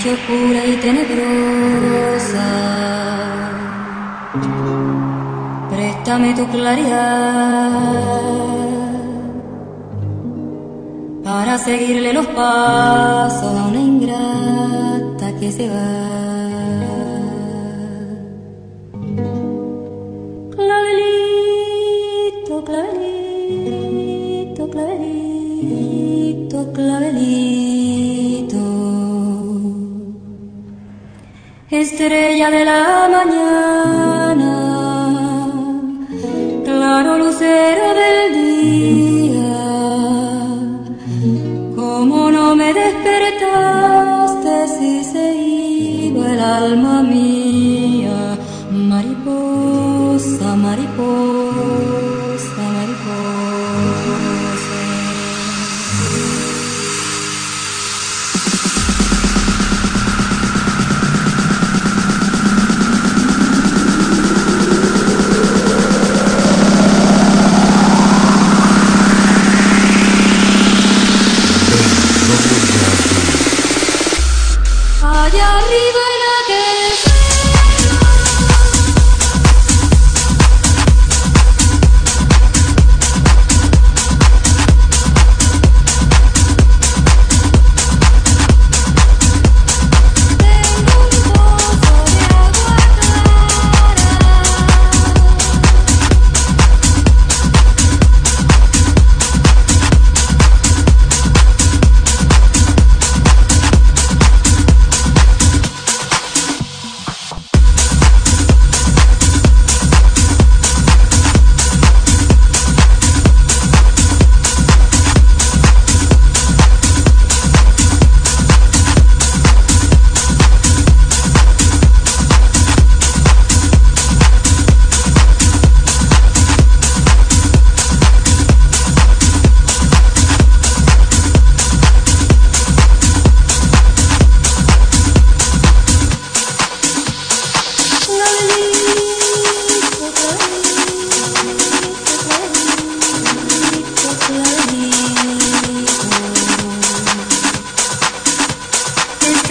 noche oscura y tenebrosa. Préstame tu claridad para seguirle los pasos a una ingrata que se va. Clavelito, clavelito, clavelito, clavelito. Estrella de la mañana, claro lucero del día.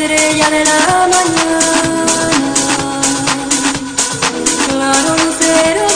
estrella de la mañana, claro lucero.